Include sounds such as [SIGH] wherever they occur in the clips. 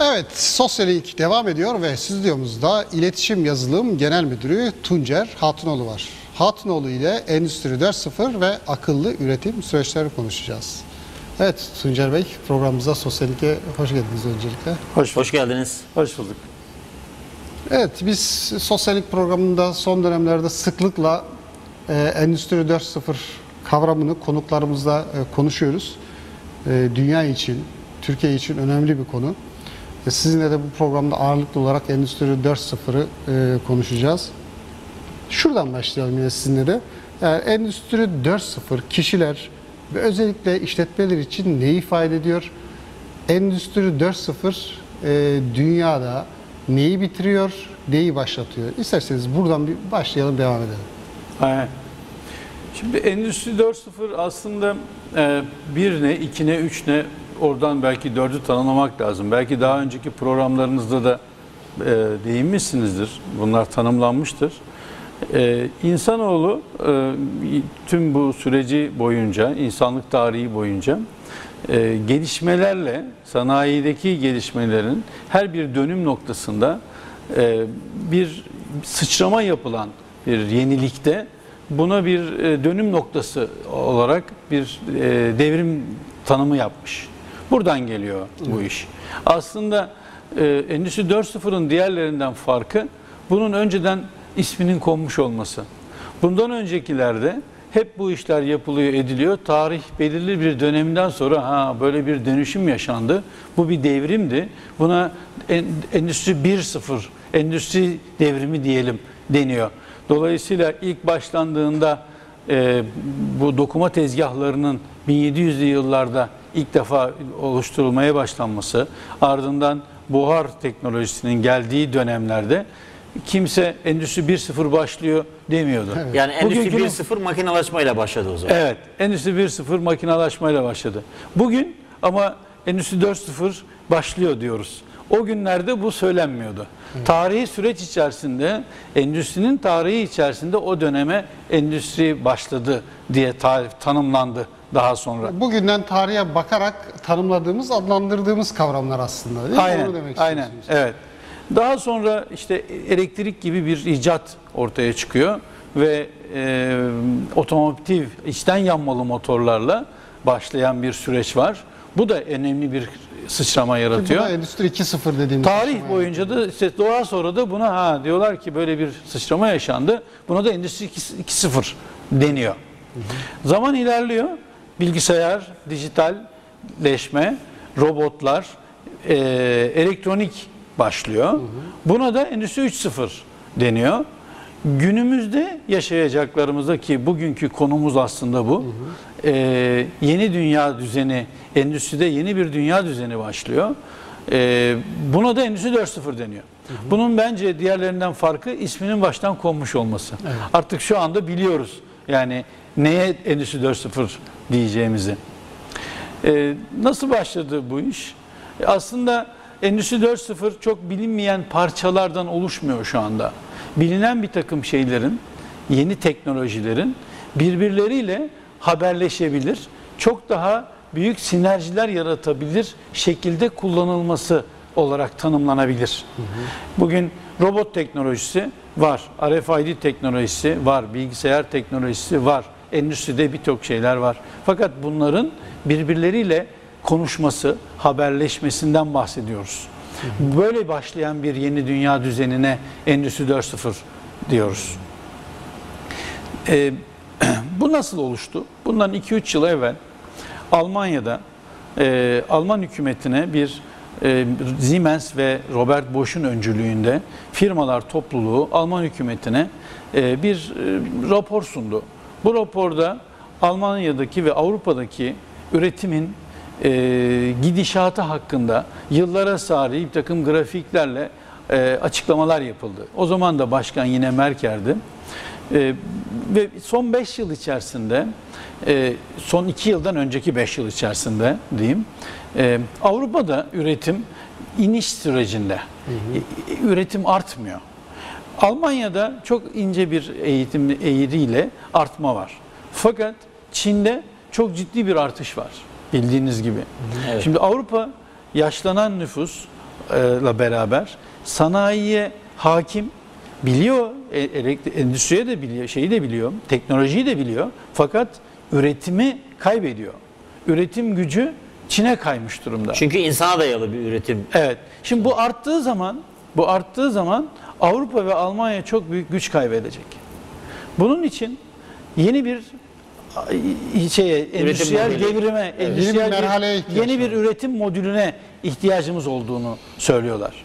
Evet, Sosyalik devam ediyor ve stüdyomuzda İletişim Yazılım Genel Müdürü Tuncer Hatınoğlu var. Hatınoğlu ile Endüstri 4.0 ve akıllı üretim süreçleri konuşacağız. Evet Tuncer Bey, programımıza Sosyalik'e hoş geldiniz öncelikle. Hoş, Hoş geldiniz. hoş bulduk. Evet, biz Sosyalik programında son dönemlerde sıklıkla e, Endüstri 4.0 kavramını konuklarımızla e, konuşuyoruz. E, dünya için, Türkiye için önemli bir konu. E, sizinle de bu programda ağırlıklı olarak Endüstri 4.0'ı e, konuşacağız. Şuradan başlayalım yine sizinle de. Yani Endüstri 4.0 kişiler ve özellikle işletmeler için ne ifade ediyor? Endüstri 4.0 e, dünyada neyi bitiriyor, neyi başlatıyor? İsterseniz buradan bir başlayalım, devam edelim. Aynen. Şimdi Endüstri 4.0 aslında e, bir ne, iki ne, üç ne oradan belki dördü tanımlamak lazım. Belki daha önceki programlarınızda da e, değinmişsinizdir. Bunlar tanımlanmıştır. E, insanoğlu e, tüm bu süreci boyunca, insanlık tarihi boyunca e, gelişmelerle, sanayideki gelişmelerin her bir dönüm noktasında e, bir sıçrama yapılan bir yenilikte buna bir e, dönüm noktası olarak bir e, devrim tanımı yapmış. Buradan geliyor bu iş. Aslında e, Endüstri 4.0'ın diğerlerinden farkı bunun önceden isminin konmuş olması. Bundan öncekilerde hep bu işler yapılıyor, ediliyor. Tarih belirli bir döneminden sonra ha böyle bir dönüşüm yaşandı. Bu bir devrimdi. Buna en- Endüstri 1.0, Endüstri devrimi diyelim deniyor. Dolayısıyla ilk başlandığında e, bu dokuma tezgahlarının 1700'lü yıllarda ilk defa oluşturulmaya başlanması, ardından buhar teknolojisinin geldiği dönemlerde kimse Endüstri 1.0 başlıyor demiyordu. Yani Endüstri Bugünkü- 1.0 makinalaşmayla başladı o zaman. Evet, Endüstri 1.0 makinalaşmayla başladı. Bugün ama Endüstri 4.0 başlıyor diyoruz. O günlerde bu söylenmiyordu. Tarihi süreç içerisinde, endüstrinin tarihi içerisinde o döneme endüstri başladı diye tarif, tanımlandı daha sonra. Bugünden tarihe bakarak tanımladığımız, adlandırdığımız kavramlar aslında değil mi? Aynen, demek aynen, evet. Daha sonra işte elektrik gibi bir icat ortaya çıkıyor ve e, otomotiv içten yanmalı motorlarla başlayan bir süreç var. Bu da önemli bir sıçrama Bu yaratıyor. da Endüstri 2.0 dediğimiz. Tarih boyunca da işte daha sonra da buna ha diyorlar ki böyle bir sıçrama yaşandı. Buna da Endüstri 2.0 deniyor. Zaman ilerliyor. Bilgisayar, dijitalleşme, robotlar, e, elektronik başlıyor. Buna da Endüstri 3.0 deniyor. Günümüzde yaşayacaklarımızda ki bugünkü konumuz aslında bu. e, yeni dünya düzeni, endüstride yeni bir dünya düzeni başlıyor. E, buna da Endüstri 4.0 deniyor. Bunun bence diğerlerinden farkı isminin baştan konmuş olması. Artık şu anda biliyoruz yani neye Endüstri 4.0 diyeceğimizi. Ee, nasıl başladı bu iş? E, Aslında Endüstri 4.0 çok bilinmeyen parçalardan oluşmuyor şu anda. Bilinen bir takım şeylerin, yeni teknolojilerin birbirleriyle haberleşebilir, çok daha büyük sinerjiler yaratabilir şekilde kullanılması olarak tanımlanabilir. Bugün robot teknolojisi var, RFID teknolojisi var, bilgisayar teknolojisi var, endüstride birçok şeyler var. Fakat bunların birbirleriyle konuşması, haberleşmesinden bahsediyoruz. Böyle başlayan bir yeni dünya düzenine Endüstri 4.0 diyoruz. Ee, [CLEARS THROAT] bu nasıl oluştu? Bundan 2-3 yıl evvel Almanya'da e, Alman hükümetine bir e, Siemens ve Robert Bosch'un öncülüğünde firmalar topluluğu Alman hükümetine e, bir e, rapor sundu. Bu raporda Almanya'daki ve Avrupa'daki üretimin e, gidişatı hakkında yıllara sari bir takım grafiklerle e, açıklamalar yapıldı. O zaman da başkan yine Merkel'di. E, ve son 5 yıl içerisinde, e, son 2 yıldan önceki 5 yıl içerisinde diyeyim, e, Avrupa'da üretim iniş sürecinde. E, Üretim artmıyor. Almanya'da çok ince bir eğitim eğriyle artma var. Fakat Çin'de çok ciddi bir artış var bildiğiniz gibi. Evet. Şimdi Avrupa yaşlanan nüfus, ile beraber sanayiye hakim biliyor, e- endüstriye de biliyor, şeyi de biliyor, teknolojiyi de biliyor. Fakat üretimi kaybediyor. Üretim gücü Çin'e kaymış durumda. Çünkü insana dayalı bir üretim. Evet. Şimdi bu arttığı zaman, bu arttığı zaman Avrupa ve Almanya çok büyük güç kaybedecek. Bunun için yeni bir şeye, endüstriyel modeli. devrime, endüstriyel Yeni bir yeni bir üretim modülüne ihtiyacımız olduğunu söylüyorlar.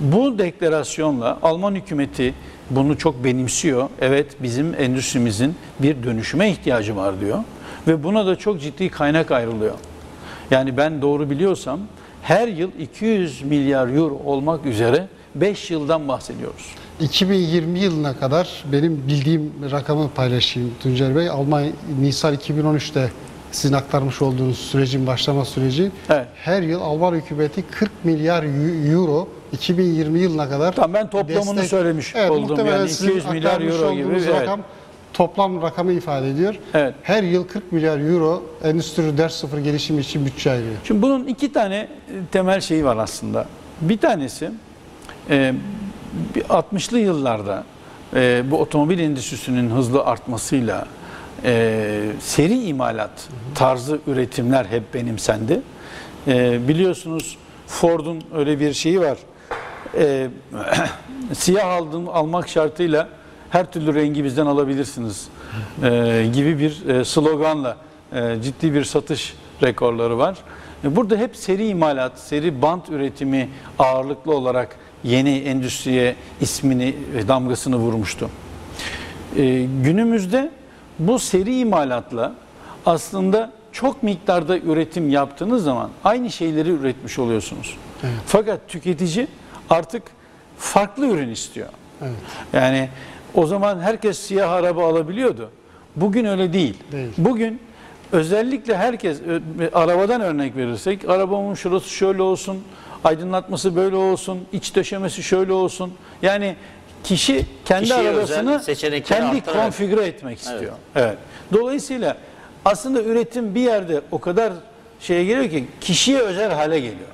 Bu deklarasyonla Alman hükümeti bunu çok benimsiyor. Evet bizim endüstrimizin bir dönüşüme ihtiyacı var diyor. Ve buna da çok ciddi kaynak ayrılıyor. Yani ben doğru biliyorsam her yıl 200 milyar euro olmak üzere 5 yıldan bahsediyoruz. 2020 yılına kadar benim bildiğim rakamı paylaşayım Tuncer Bey. Almanya Nisan 2013'te sizin aktarmış olduğunuz sürecin başlama süreci. Evet. Her yıl Alman hükümeti 40 milyar eu- euro 2020 yılına kadar Tamam, ben toplamını söylemiş evet, oldum. Yani sizin 200 milyar euro gibi, evet. Rakam, toplam rakamı ifade ediyor. Evet. Her yıl 40 milyar euro Endüstri 4.0 gelişimi için bütçe ayırıyor. Şimdi bunun iki tane temel şeyi var aslında. Bir tanesi e, bir 60'lı yıllarda e, bu otomobil endüstrisinin hızlı artmasıyla e, seri imalat tarzı üretimler hep benimsendi. E, biliyorsunuz Ford'un öyle bir şeyi var. E, [CLEARS THROAT] siyah aldım, almak şartıyla her türlü rengi bizden alabilirsiniz e, gibi bir e, sloganla e, ciddi bir satış rekorları var. E, Burada hep seri imalat, seri bant üretimi ağırlıklı olarak yeni endüstriye ismini, damgasını vurmuştu. E, günümüzde bu seri imalatla aslında çok miktarda üretim yaptığınız zaman aynı şeyleri üretmiş oluyorsunuz. Fakat tüketici artık farklı ürün istiyor. Evet. Yani o zaman herkes siyah araba alabiliyordu. Bugün öyle değil. Değil. Bugün özellikle herkes arabadan örnek verirsek arabamın şurası şöyle olsun, aydınlatması böyle olsun, iç döşemesi şöyle olsun. Yani kişi kendi Kişiye arabasını kendi arttırarak. konfigüre etmek istiyor. Evet. Dolayısıyla aslında üretim bir yerde o kadar şeye geliyor ki kişiye özel hale geliyor.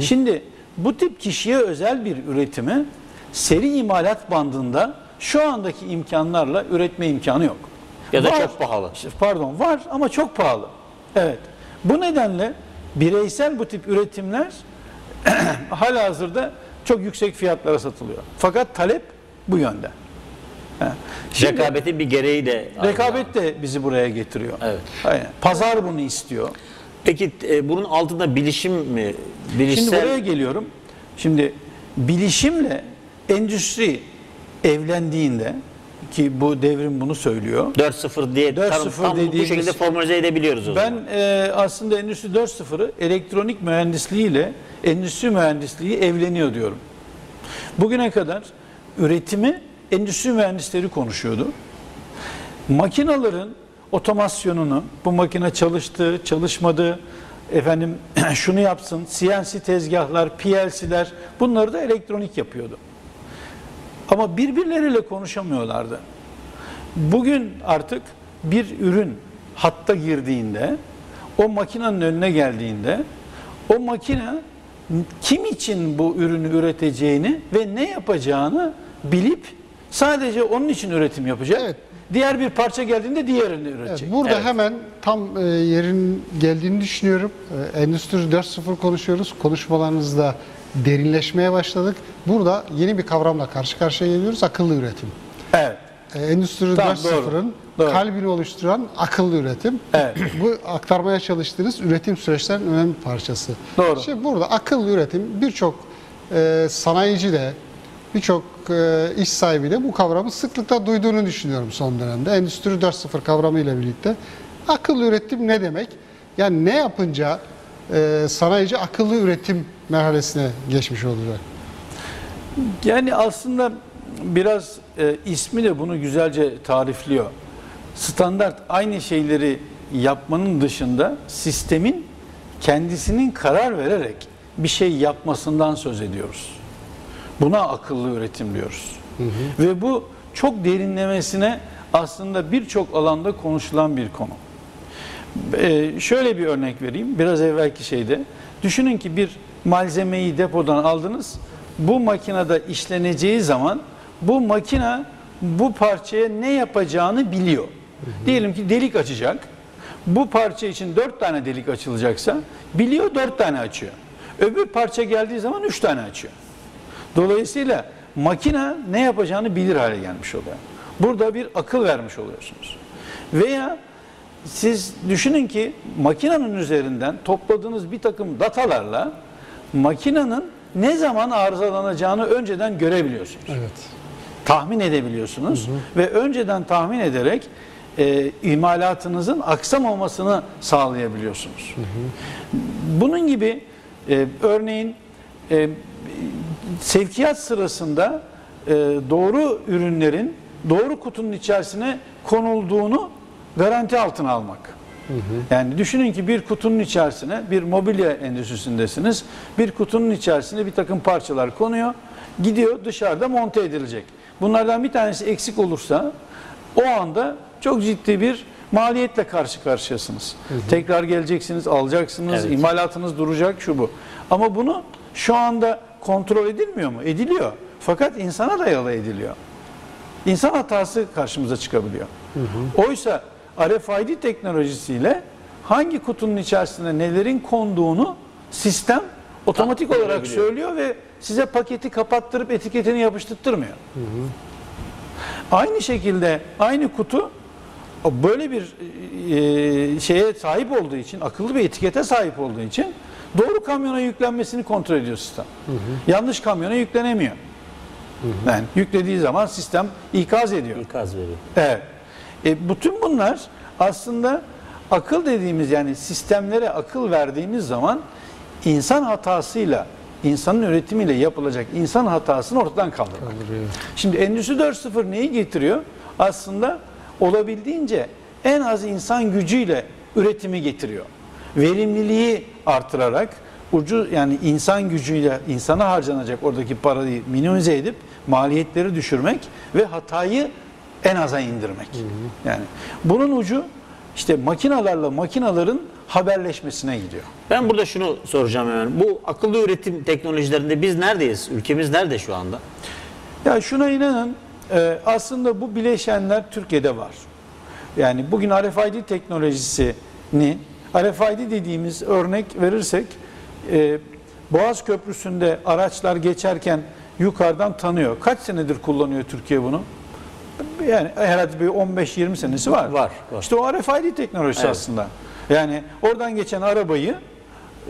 Şimdi bu tip kişiye özel bir üretimi seri imalat bandında şu andaki imkanlarla üretme imkanı yok. Ya da çok pahalı. Pardon var ama çok pahalı. Evet. Bu nedenle bireysel bu tip üretimler [CLEARS THROAT] hala hazırda çok yüksek fiyatlara satılıyor. Fakat talep bu yönde. Şimdi- Rekabetin bir gereği de. Rekabet de bizi buraya getiriyor. Evet. Aynen. Pazar bunu istiyor. Peki e, bunun altında bilişim mi? Şimdi Bilişsel buraya geliyorum. Şimdi bilişimle endüstri evlendiğinde ki bu devrim bunu söylüyor. 4.0 diye 4.0 tam, tam bu dediğimiz- şekilde formüle edebiliyoruz o Ben zaman. e, aslında Endüstri 4.0'ı elektronik mühendisliği ile endüstri mühendisliği evleniyor diyorum. Bugüne kadar üretimi endüstri mühendisleri konuşuyordu. Makinaların otomasyonunu, bu makine çalıştı, çalışmadı, efendim [CLEARS THROAT] şunu yapsın, CNC tezgahlar, PLC'ler bunları da elektronik yapıyordu. Ama birbirleriyle konuşamıyorlardı. Bugün artık bir ürün hatta girdiğinde, o makinenin önüne geldiğinde, o makine kim için bu ürünü üreteceğini ve ne yapacağını bilip sadece onun için üretim yapacak. Evet. Diğer bir parça geldiğinde diğerini Evet, üretecek. burada Evet. hemen tam e, yerin geldiğini düşünüyorum. E, Endüstri 4.0 konuşuyoruz. Konuşmalarımızda derinleşmeye başladık. Burada yeni bir kavramla karşı karşıya geliyoruz. Akıllı üretim. Evet. E, Endüstri Tamam, 4.0'ın doğru. kalbini oluşturan akıllı üretim. Evet. [CLEARS THROAT] Bu aktarmaya çalıştığınız üretim süreçlerinin önemli parçası. Doğru. Şimdi burada akıllı üretim birçok e, sanayici de birçok e, iş sahibi de bu kavramı sıklıkla duyduğunu düşünüyorum son dönemde. Endüstri 4.0 kavramı ile birlikte. Akıllı üretim ne demek? Yani ne yapınca e, sanayici akıllı üretim merhalesine geçmiş olacak? Yani aslında biraz e, ismi de bunu güzelce tarifliyor. Standart aynı şeyleri yapmanın dışında sistemin kendisinin karar vererek bir şey yapmasından söz ediyoruz. Buna akıllı üretim diyoruz. Ve bu çok derinlemesine aslında birçok alanda konuşulan bir konu. Ee, şöyle bir örnek vereyim. Biraz evvelki şeyde. Düşünün ki bir malzemeyi depodan aldınız. Bu makinede işleneceği zaman bu makina bu parçaya ne yapacağını biliyor. Diyelim ki delik açacak. Bu parça için dört tane delik açılacaksa biliyor dört tane açıyor. Öbür parça geldiği zaman üç tane açıyor. Dolayısıyla makina ne yapacağını bilir hale gelmiş oluyor. Burada bir akıl vermiş oluyorsunuz. Veya siz düşünün ki makinenin üzerinden topladığınız bir takım datalarla makinenin ne zaman arızalanacağını önceden görebiliyorsunuz. Evet. Tahmin edebiliyorsunuz ve önceden tahmin ederek e, imalatınızın aksamamasını sağlayabiliyorsunuz. Bunun gibi e, örneğin e, sevkiyat sırasında e, doğru ürünlerin doğru kutunun içerisine konulduğunu garanti altına almak. Yani düşünün ki bir kutunun içerisine bir mobilya endüstrisindesiniz. Bir kutunun içerisine bir takım parçalar konuyor. Gidiyor dışarıda monte edilecek. Bunlardan bir tanesi eksik olursa o anda çok ciddi bir maliyetle karşı karşıyasınız. Tekrar geleceksiniz, alacaksınız, Evet. imalatınız duracak şu bu. Ama bunu şu anda kontrol edilmiyor mu? Ediliyor. Fakat insana dayalı ediliyor. İnsan hatası karşımıza çıkabiliyor. Oysa RFID teknolojisiyle hangi kutunun içerisine nelerin konduğunu sistem otomatik olarak edebiliyor. söylüyor ve size paketi kapattırıp etiketini yapıştırtmıyor. Aynı şekilde aynı kutu böyle bir e, şeye sahip olduğu için, akıllı bir etikete sahip olduğu için doğru kamyona yüklenmesini kontrol ediyor sistem. Yanlış kamyona yüklenemiyor. Yani yüklediği zaman sistem ikaz ediyor. İkaz veriyor. Evet. E, bütün bunlar aslında akıl dediğimiz yani sistemlere akıl verdiğimiz zaman insan hatasıyla, insanın üretimiyle yapılacak insan hatasını ortadan kaldırmak. Şimdi Endüstri 4.0 neyi getiriyor? Aslında olabildiğince en az insan gücüyle üretimi getiriyor. Verimliliği artırarak ucu yani insan gücüyle insana harcanacak oradaki parayı minimize edip maliyetleri düşürmek ve hatayı en aza indirmek. Yani bunun ucu işte makinalarla makinaların haberleşmesine gidiyor. Ben burada şunu soracağım hemen. Bu akıllı üretim teknolojilerinde biz neredeyiz? Ülkemiz nerede şu anda? Ya şuna inanın e, aslında bu bileşenler Türkiye'de var. Yani bugün RFID teknolojisini RFID dediğimiz örnek verirsek e, Boğaz Köprüsü'nde araçlar geçerken yukarıdan tanıyor. Kaç senedir kullanıyor Türkiye bunu? Yani herhalde bir 15-20 senesi var. Var, var. İşte o RFID teknolojisi Evet. aslında. Yani oradan geçen arabayı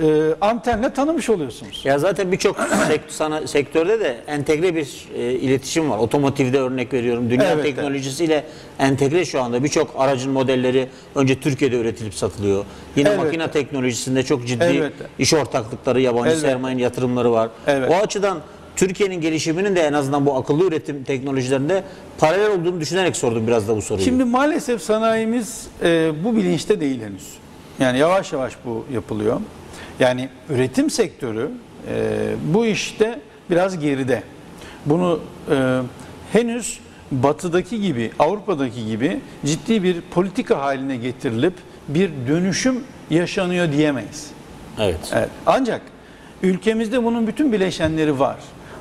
e, antenle tanımış oluyorsunuz. Ya zaten birçok [CLEARS THROAT] sekt- sektörde de entegre bir e, iletişim var. Otomotivde örnek veriyorum. Dünya Evet, teknolojisiyle entegre şu anda birçok aracın modelleri önce Türkiye'de üretilip satılıyor. Yine Elbette. makine teknolojisinde çok ciddi Elbette. iş ortaklıkları, yabancı Elbette. sermayenin yatırımları var. Evet. O açıdan Türkiye'nin gelişiminin de en azından bu akıllı üretim teknolojilerinde paralel olduğunu düşünerek sordum biraz da bu soruyu. Şimdi maalesef sanayimiz e, bu bilinçte değil henüz. Yani yavaş yavaş bu yapılıyor. Yani üretim sektörü e, bu işte biraz geride. Bunu e, henüz batıdaki gibi, Avrupa'daki gibi ciddi bir politika haline getirilip bir dönüşüm yaşanıyor diyemeyiz. evet. Evet. Ancak ülkemizde bunun bütün bileşenleri var.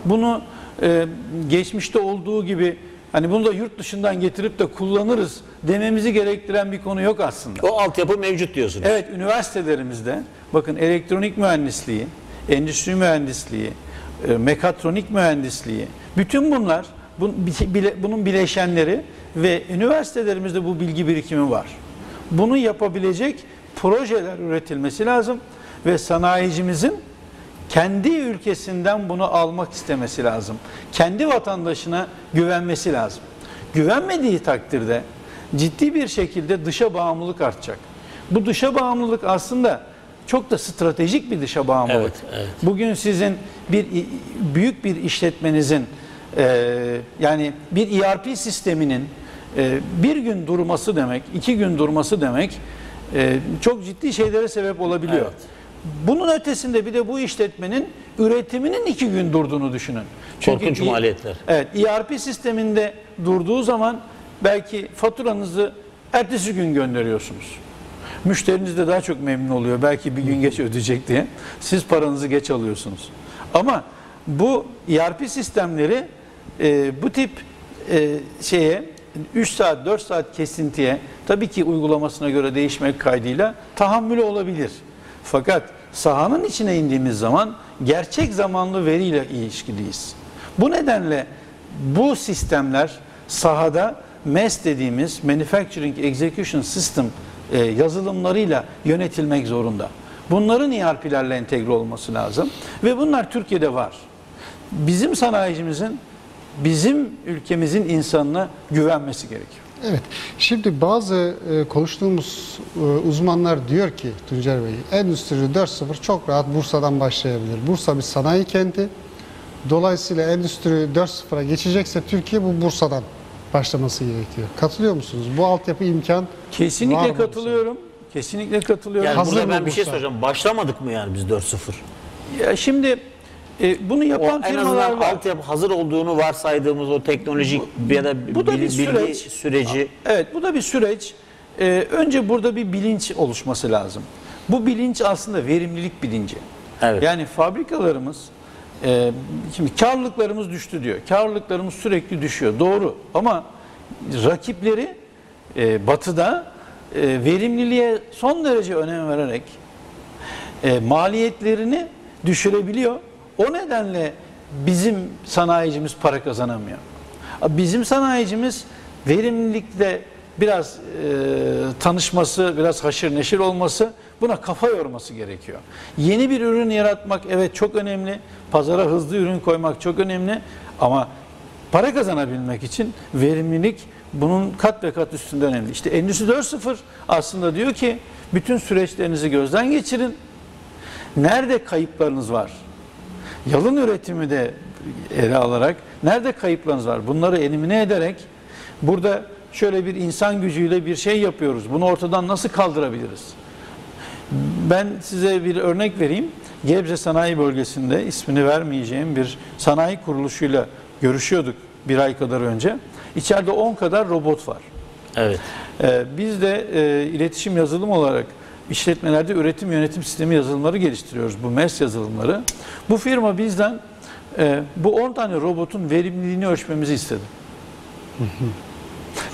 Bunu e, geçmişte olduğu gibi hani bunu da yurt dışından getirip de kullanırız dememizi gerektiren bir konu yok aslında. O altyapı mevcut diyorsunuz. Evet üniversitelerimizde bakın elektronik mühendisliği, endüstri mühendisliği, e, mekatronik mühendisliği bütün bunlar bu- bile- bunun bileşenleri ve üniversitelerimizde bu bilgi birikimi var. Bunu yapabilecek projeler üretilmesi lazım ve sanayicimizin kendi ülkesinden bunu almak istemesi lazım. Kendi vatandaşına güvenmesi lazım. Güvenmediği takdirde ciddi bir şekilde dışa bağımlılık artacak. Bu dışa bağımlılık aslında çok da stratejik bir dışa bağımlılık. Evet, evet. Bugün sizin bir büyük bir işletmenizin e, yani bir ERP sisteminin e, bir gün durması demek, iki gün durması demek e, çok ciddi şeylere sebep olabiliyor. Evet. Bunun ötesinde bir de bu işletmenin üretiminin iki gün durduğunu düşünün. Korkunç İ- maliyetler. Evet, ERP sisteminde durduğu zaman belki faturanızı ertesi gün gönderiyorsunuz. Müşteriniz de daha çok memnun oluyor. Belki bir gün geç ödeyecek diye. Siz paranızı geç alıyorsunuz. Ama bu ERP sistemleri e, bu tip e, şeye 3 saat 4 saat kesintiye tabii ki uygulamasına göre değişmek kaydıyla tahammülü olabilir. Fakat sahanın içine indiğimiz zaman gerçek zamanlı veriyle ilişkiliyiz. Bu nedenle bu sistemler sahada MES dediğimiz Manufacturing Execution System e, yazılımlarıyla yönetilmek zorunda. Bunların ERP'lerle entegre olması lazım ve bunlar Türkiye'de var. Bizim sanayicimizin bizim ülkemizin insanına güvenmesi gerekiyor. Evet. Şimdi bazı e, konuştuğumuz e, uzmanlar diyor ki Tuncer Bey, Endüstri 4.0 çok rahat Bursa'dan başlayabilir. Bursa bir sanayi kenti. Dolayısıyla Endüstri 4.0'a geçecekse Türkiye bu Bursa'dan başlaması gerekiyor. Katılıyor musunuz? Bu altyapı imkan var Kesinlikle mı katılıyorum. Kesinlikle katılıyorum. Yani Hazır burada mı ben bir şey Bursa? soracağım. Başlamadık mı yani biz 4-0? Ya şimdi e, bunu O yapan en firmalar var. altyapı hazır olduğunu varsaydığımız o teknolojik ya da bu da bil- bir bilgi süreç. süreci Evet bu da bir süreç. Ee, önce burada bir bilinç oluşması lazım. Bu bilinç aslında verimlilik bilinci. Evet. Yani fabrikalarımız e, şimdi karlılıklarımız düştü diyor. Karlılıklarımız sürekli düşüyor. Doğru ama rakipleri e, batıda e, verimliliğe son derece önem vererek e, maliyetlerini düşürebiliyor. O nedenle bizim sanayicimiz para kazanamıyor. Bizim sanayicimiz verimlilikle biraz e, tanışması, biraz haşır neşir olması, buna kafa yorması gerekiyor. Yeni bir ürün yaratmak evet çok önemli. Pazara hızlı ürün koymak çok önemli. Ama para kazanabilmek için verimlilik bunun kat ve kat üstünde önemli. İşte Endüstri 4.0 aslında diyor ki bütün süreçlerinizi gözden geçirin. Nerede kayıplarınız var? Yalın üretimi de ele alarak nerede kayıplarınız var? Bunları elimine ederek burada şöyle bir insan gücüyle bir şey yapıyoruz. Bunu ortadan nasıl kaldırabiliriz? Ben size bir örnek vereyim. Gebze Sanayi Bölgesi'nde ismini vermeyeceğim bir sanayi kuruluşuyla görüşüyorduk bir ay kadar önce. İçeride 10 kadar robot var. evet. Ee, biz de e, iletişim yazılım olarak işletmelerde üretim yönetim sistemi yazılımları geliştiriyoruz. Bu MES yazılımları. Bu firma bizden e, bu 10 tane robotun verimliliğini ölçmemizi istedi.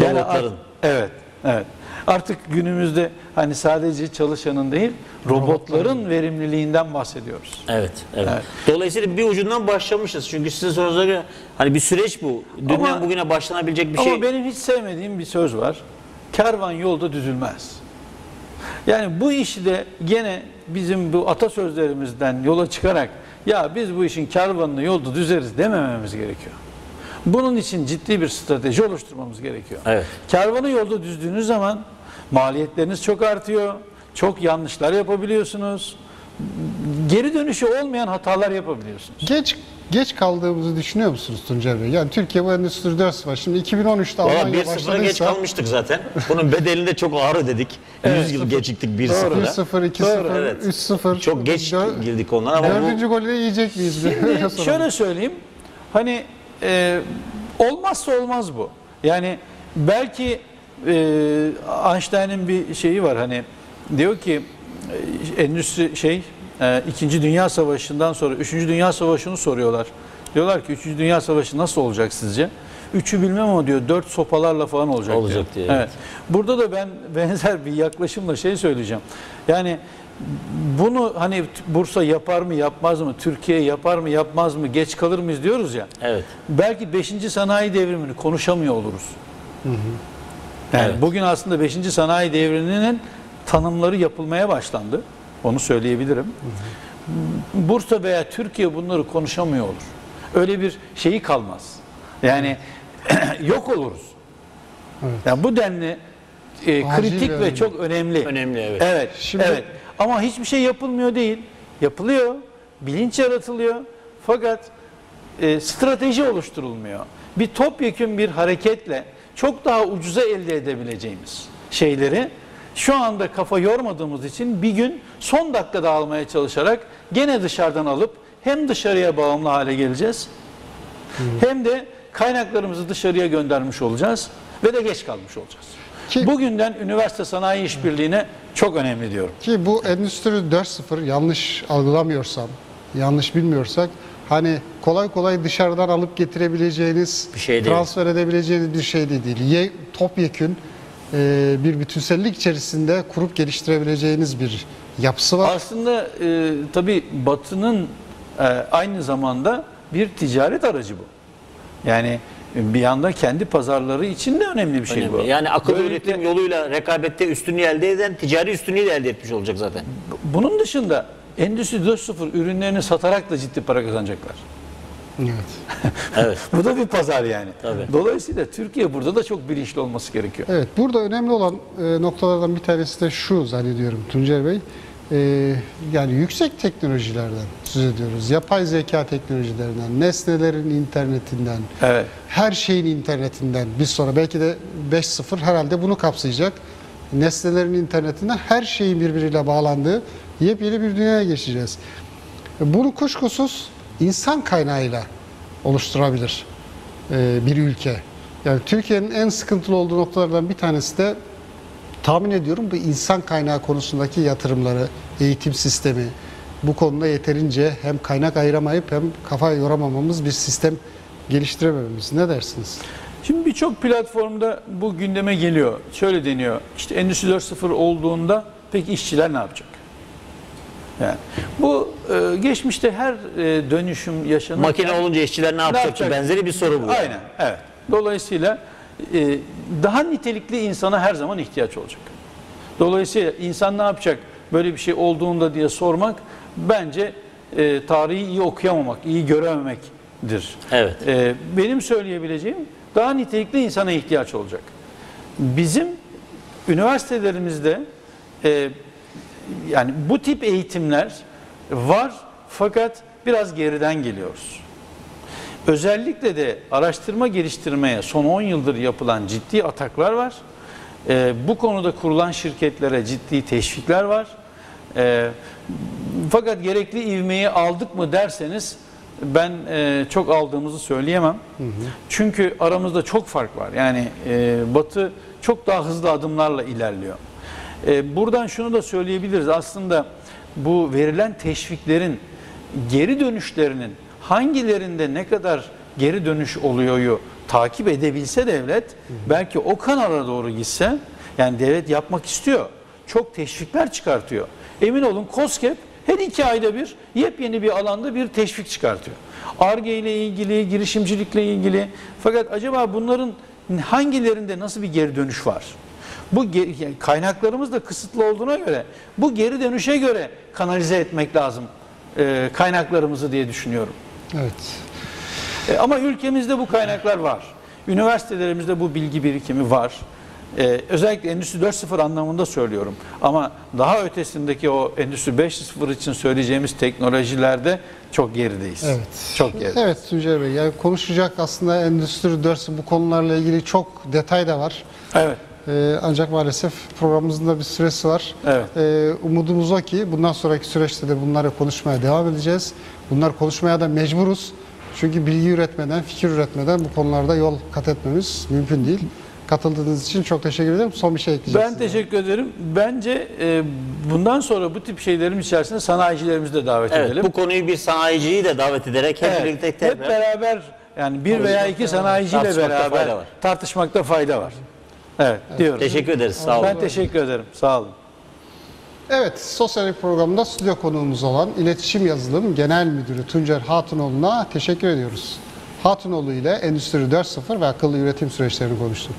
Robotların. art- evet, evet. Artık günümüzde hani sadece çalışanın değil, robotların verimliliğinden bahsediyoruz. Evet, evet. Evet. Dolayısıyla bir ucundan başlamışız. Çünkü sizin göre hani bir süreç bu. Dünden Ama- bugüne başlanabilecek bir Ama şey. benim hiç sevmediğim bir söz var. Kervan yolda düzülmez. Yani bu işi de gene bizim bu atasözlerimizden yola çıkarak ya biz bu işin kervanını yolda düzeriz demememiz gerekiyor. Bunun için ciddi bir strateji oluşturmamız gerekiyor. Evet. Kervanı yolda düzdüğünüz zaman maliyetleriniz çok artıyor. Çok yanlışlar yapabiliyorsunuz. Geri dönüşü olmayan hatalar yapabiliyorsunuz. Geç geç kaldığımızı düşünüyor musunuz Tuncer Bey? Yani Türkiye bu Endüstri 4.0 şimdi 2013'te Valla Almanya 1-0'a geç başladıysa kalmıştık zaten. Bunun bedelini de çok ağır ödedik. 100 yıl geciktik 1-0'a. 1-0, 2-0, Doğru, evet. 3-0. Çok geç Dör- girdik onlara ama bu Dördüncü golü de yiyecek miyiz? Öyle Şimdi [LAUGHS] şöyle söyleyeyim. Hani e, olmazsa olmaz bu. Yani belki e, Einstein'ın bir şeyi var hani diyor ki e, endüstri şey e, İkinci Dünya Savaşı'ndan sonra Üçüncü Dünya Savaşı'nı soruyorlar. Diyorlar ki Üçüncü Dünya Savaşı nasıl olacak sizce? Üçü bilmem ama diyor dört sopalarla falan olacak, Olacak diyor. diyor, Evet. Burada da ben [LAUGHS] benzer bir yaklaşımla şey söyleyeceğim. Yani bunu hani Bursa yapar mı yapmaz mı, Türkiye yapar mı yapmaz mı, geç kalır mıyız diyoruz ya. evet. Belki 5. sanayi devrimini konuşamıyor oluruz. Yani Evet. bugün aslında 5. sanayi devriminin tanımları yapılmaya başlandı. Onu söyleyebilirim. Bursa veya Türkiye bunları konuşamıyor olur. Öyle bir şeyi kalmaz. Yani [CLEARS THROAT] yok oluruz. Yani bu denli e, kritik ve ve önemli. çok önemli. Önemli, evet. Evet. Şimdi- evet. Ama hiçbir şey yapılmıyor değil. Yapılıyor. Bilinç yaratılıyor. Fakat e, strateji oluşturulmuyor. Bir topyekün bir hareketle çok daha ucuza elde edebileceğimiz şeyleri şu anda kafa yormadığımız için bir gün son dakikada almaya çalışarak gene dışarıdan alıp hem dışarıya bağımlı hale geleceğiz hem de kaynaklarımızı dışarıya göndermiş olacağız ve de geç kalmış olacağız. Ki- Bugünden üniversite sanayi işbirliğine çok önemli diyorum. Ki bu Endüstri 4.0 yanlış algılamıyorsam, yanlış bilmiyorsak hani kolay kolay dışarıdan alıp getirebileceğiniz, Bir şey değil. transfer edebileceğiniz bir şey de değil. Ye, topyekün e, bir bütünsellik içerisinde kurup geliştirebileceğiniz bir yapısı var. Aslında e, tabii Batı'nın e, aynı zamanda bir ticaret aracı bu. Yani bir yanda kendi pazarları için de önemli bir şey Önemli. bu. Yani akıllı Böylelikle üretim yoluyla rekabette üstünlüğü elde eden ticari üstünlüğü de elde etmiş olacak zaten. Bunun dışında Endüstri 4.0 ürünlerini satarak da ciddi para kazanacaklar. Evet. [LAUGHS] Evet. Bu da bir pazar yani. Tabii. Dolayısıyla Türkiye burada da çok bilinçli olması gerekiyor. Evet, burada önemli olan e, noktalardan bir tanesi de şu zannediyorum Tuncer Bey. E, yani yüksek teknolojilerden söz ediyoruz. Yapay zeka teknolojilerinden, nesnelerin internetinden, Evet. her şeyin internetinden biz sonra belki de 5.0 herhalde bunu kapsayacak. Nesnelerin internetinden her şeyin birbiriyle bağlandığı yepyeni bir dünyaya geçeceğiz. Bunu kuşkusuz insan kaynağıyla oluşturabilir e, bir ülke. Yani Türkiye'nin en sıkıntılı olduğu noktalardan bir tanesi de tahmin ediyorum bu insan kaynağı konusundaki yatırımları, eğitim sistemi, bu konuda yeterince hem kaynak ayıramayıp hem kafa yoramamamız bir sistem geliştiremememiz. Ne dersiniz? Şimdi birçok platformda bu gündeme geliyor. Şöyle deniyor. İşte Endüstri 4.0 olduğunda peki işçiler ne yapacak? Yani bu e, geçmişte her e, dönüşüm yaşanırken Makine olunca işçiler ne yapacak, yapacak? Benzeri bir soru bu. Aynen, evet. Dolayısıyla e, daha nitelikli insana her zaman ihtiyaç olacak. Dolayısıyla insan ne yapacak böyle bir şey olduğunda diye sormak bence e, tarihi iyi okuyamamak, iyi görememektir. Evet. E, benim söyleyebileceğim daha nitelikli insana ihtiyaç olacak. Bizim üniversitelerimizde e, yani bu tip eğitimler var fakat biraz geriden geliyoruz. Özellikle de araştırma geliştirmeye son 10 yıldır yapılan ciddi ataklar var. Ee, bu konuda kurulan şirketlere ciddi teşvikler var. Ee, fakat gerekli ivmeyi aldık mı derseniz ben e, çok aldığımızı söyleyemem. Çünkü aramızda çok fark var. Yani e, Batı çok daha hızlı adımlarla ilerliyor. E, buradan şunu da söyleyebiliriz. Aslında bu verilen teşviklerin geri dönüşlerinin hangilerinde ne kadar geri dönüş oluyoryu takip edebilse devlet belki o kanala doğru gitse yani devlet yapmak istiyor. Çok teşvikler çıkartıyor. Emin olun COSGAP her iki ayda bir yepyeni bir alanda bir teşvik çıkartıyor. ARGE ile ilgili, girişimcilikle ilgili. Fakat acaba bunların hangilerinde nasıl bir geri dönüş var? Bu kaynaklarımız da kısıtlı olduğuna göre bu geri dönüşe göre kanalize etmek lazım e, kaynaklarımızı diye düşünüyorum. Evet. E, ama ülkemizde bu kaynaklar var. Üniversitelerimizde bu bilgi birikimi var. E, özellikle Endüstri 4.0 anlamında söylüyorum. Ama daha ötesindeki o Endüstri 5.0 için söyleyeceğimiz teknolojilerde çok gerideyiz. Evet. Çok gerideyiz. Evet Tuncer Bey, yani konuşacak aslında Endüstri 4.0 bu konularla ilgili çok detay da var. Evet. Ee, ancak maalesef programımızın da bir süresi var. Evet. Ee, umudumuz o ki bundan sonraki süreçte de bunları konuşmaya devam edeceğiz. Bunlar konuşmaya da mecburuz. Çünkü bilgi üretmeden, fikir üretmeden bu konularda yol kat etmemiz mümkün değil. Katıldığınız için çok teşekkür ederim. Son bir şey ekleyeceksiniz. Ben teşekkür ederim. Bence e, bundan sonra bu tip şeylerin içerisinde sanayicilerimizi de davet Evet, edelim. bu konuyu bir sanayiciyi de davet ederek hep Evet, birlikte hep beraber yani bir veya iki sanayiciyle Tartışmakta beraber fayda var. tartışmakta fayda var. Evet, diyorum. teşekkür ederiz. Sağ olun. Ben teşekkür ederim. Sağ olun. Evet, Sosyallik programında stüdyo konuğumuz olan İletişim Yazılım Genel Müdürü Tuncer Hatunoğlu'na teşekkür ediyoruz. Hatunoğlu ile Endüstri 4.0 ve akıllı üretim süreçlerini konuştuk.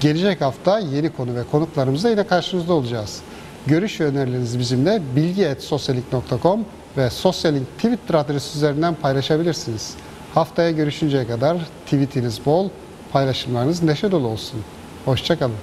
Gelecek hafta yeni konu ve konuklarımızla yine karşınızda olacağız. Görüş ve önerilerinizi bizimle bilgi.sosyalik.com ve Sosyalink Twitter adresi üzerinden paylaşabilirsiniz. Haftaya görüşünceye kadar tweetiniz bol, paylaşımlarınız neşe dolu olsun. Hoşçakalın.